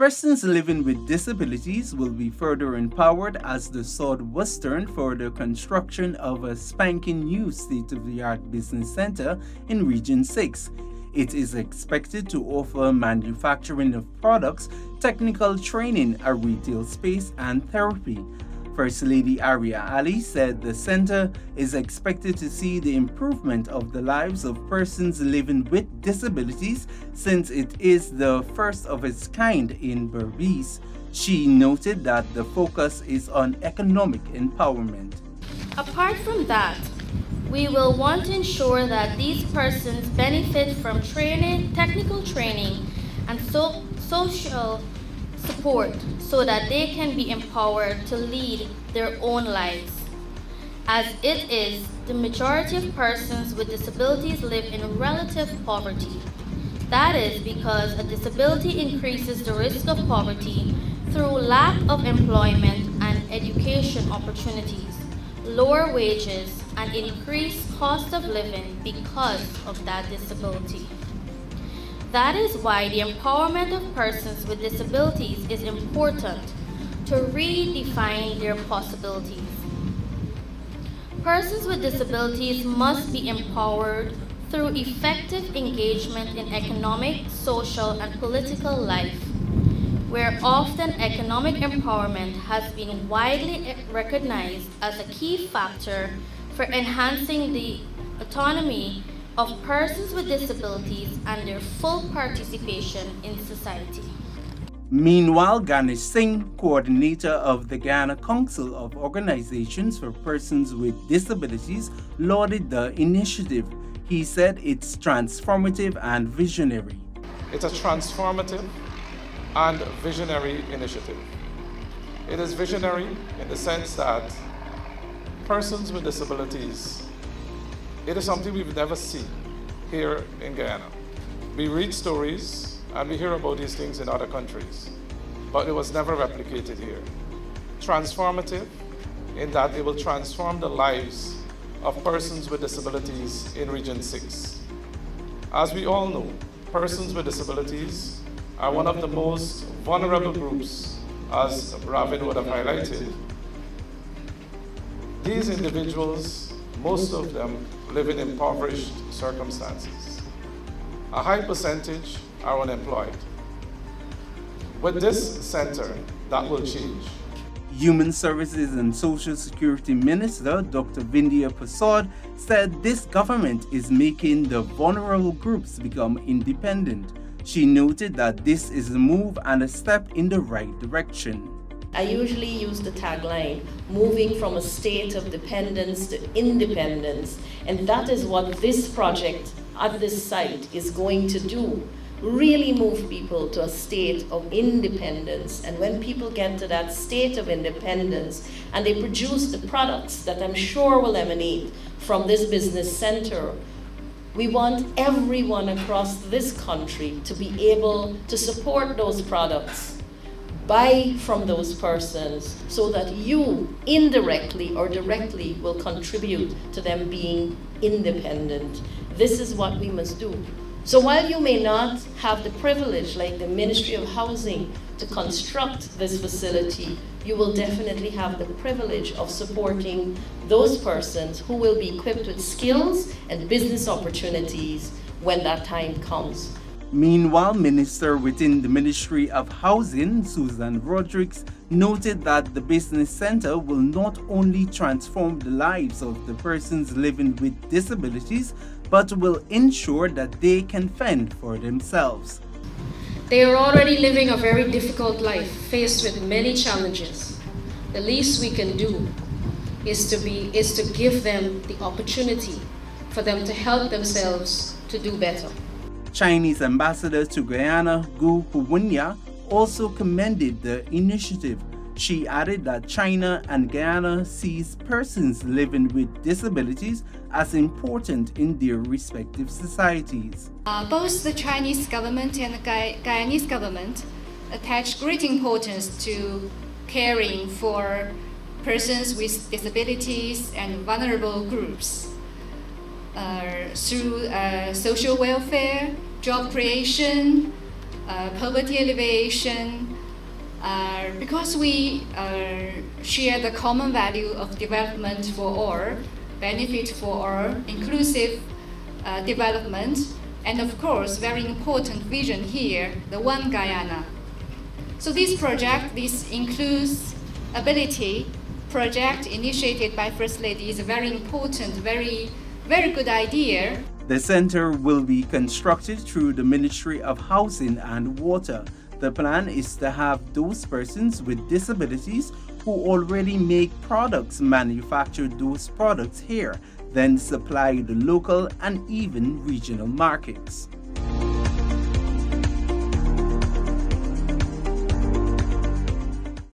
Persons living with disabilities will be further empowered as the sword was turned for the construction of a spanking new state of the art business center in Region 6. It is expected to offer manufacturing of products, technical training, a retail space, and therapy. First Lady Arya Ali said the center is expected to see the improvement of the lives of persons living with disabilities since it is the first of its kind in Berbice. She noted that the focus is on economic empowerment. Apart from that, we will want to ensure that these persons benefit from training, technical training, and so social support so that they can be empowered to lead their own lives. As it is, the majority of persons with disabilities live in relative poverty. That is because a disability increases the risk of poverty through lack of employment and education opportunities, lower wages, and increased cost of living because of that disability. That is why the empowerment of persons with disabilities is important to redefine their possibilities. Persons with disabilities must be empowered through effective engagement in economic, social, and political life, where often economic empowerment has been widely recognized as a key factor for enhancing the autonomy of persons with disabilities and their full participation in society. Meanwhile, Ganesh Singh, coordinator of the Guyana Council of Organizations for Persons with Disabilities, lauded the initiative. He said it's transformative and visionary. It's a transformative and visionary initiative. It is visionary in the sense that persons with disabilities it is something we've never seen here in Guyana. We read stories and we hear about these things in other countries, but it was never replicated here. Transformative in that it will transform the lives of persons with disabilities in Region 6. As we all know, persons with disabilities are one of the most vulnerable groups, as Ravin would have highlighted. These individuals, most of them live in impoverished circumstances. A high percentage are unemployed. With this center, that will change. Human Services and Social Security Minister Dr. Vindhya Persaud said this government is making the vulnerable groups become independent. She noted that this is a move and a step in the right direction. I usually use the tagline, moving from a state of dependence to independence. And that is what this project at this site is going to do. Really move people to a state of independence. And when people get to that state of independence and they produce the products that I'm sure will emanate from this business center, we want everyone across this country to be able to support those products buy from those persons so that you indirectly or directly will contribute to them being independent. This is what we must do. So while you may not have the privilege, like the Ministry of Housing, to construct this facility, you will definitely have the privilege of supporting those persons who will be equipped with skills and business opportunities when that time comes. Meanwhile, Minister within the Ministry of Housing, Susan Rodrigues, noted that the business center will not only transform the lives of the persons living with disabilities, but will ensure that they can fend for themselves. They are already living a very difficult life, faced with many challenges. The least we can do is to be is to give them the opportunity for them to help themselves to do better. Chinese ambassador to Guyana, Guo Haiyan, also commended the initiative. She added that China and Guyana sees persons living with disabilities as important in their respective societies. Uh, both the Chinese government and the Guy Guyanese government attach great importance to caring for persons with disabilities and vulnerable groups through uh, social welfare, job creation, uh, poverty alleviation, uh, because we share the common value of development for all, benefit for all, inclusive uh, development, and of course, very important vision here, the One Guyana. So this project, this includes ability project initiated by First Lady is a very important, very, very good idea. The center will be constructed through the Ministry of Housing and Water. The plan is to have those persons with disabilities who already make products manufacture those products here, then supply the local and even regional markets.